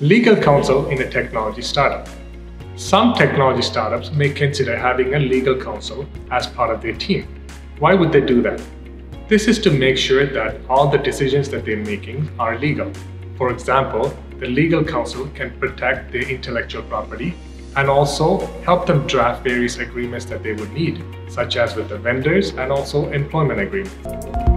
Legal counsel in a technology startup. Some technology startups may consider having a legal counsel as part of their team. Why would they do that? This is to make sure that all the decisions that they're making are legal. For example, the legal counsel can protect their intellectual property and also help them draft various agreements that they would need, such as with the vendors and also employment agreements.